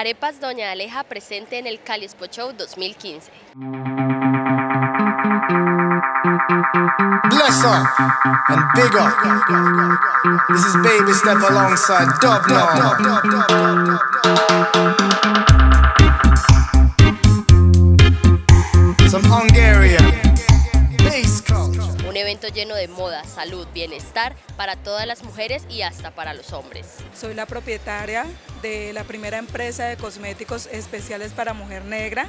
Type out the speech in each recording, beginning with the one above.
Arepas Doña Aleja presente en el Cali Expo Show 2015. Bless up and big up. This is Baby Step alongside Dub Some evento lleno de moda, salud, bienestar para todas las mujeres y hasta para los hombres. Soy la propietaria de la primera empresa de cosméticos especiales para mujer negra.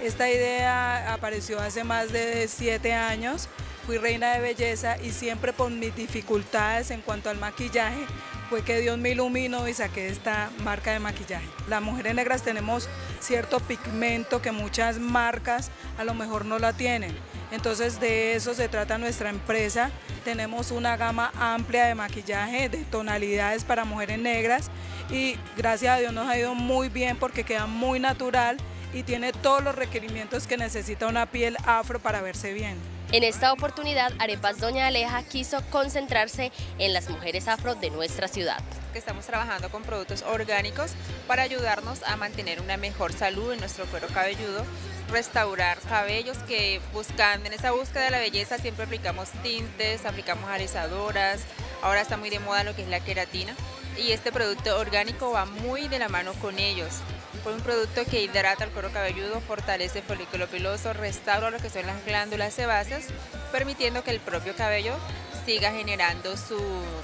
Esta idea apareció hace más de siete años. Fui reina de belleza y siempre por mis dificultades en cuanto al maquillaje fue que Dios me iluminó y saqué esta marca de maquillaje. Las mujeres negras tenemos cierto pigmento que muchas marcas a lo mejor no la tienen. Entonces de eso se trata nuestra empresa. Tenemos una gama amplia de maquillaje, de tonalidades para mujeres negras y gracias a Dios nos ha ido muy bien porque queda muy natural y tiene todos los requerimientos que necesita una piel afro para verse bien. En esta oportunidad, Arepas Doña Aleja quiso concentrarse en las mujeres afro de nuestra ciudad. Estamos trabajando con productos orgánicos para ayudarnos a mantener una mejor salud en nuestro cuero cabelludo, restaurar cabellos que buscan, en esa búsqueda de la belleza siempre aplicamos tintes, aplicamos alisadoras, ahora está muy de moda lo que es la queratina y este producto orgánico va muy de la mano con ellos. Fue un producto que hidrata el cuero cabelludo, fortalece el folículo piloso, restaura lo que son las glándulas sebáceas, permitiendo que el propio cabello siga generando su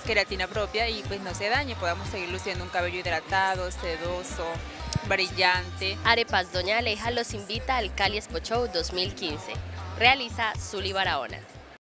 queratina propia y pues no se dañe, podamos seguir luciendo un cabello hidratado, sedoso, brillante. Arepas Doña Aleja los invita al Cali Expo Show 2015. Realiza Zuli Barahona.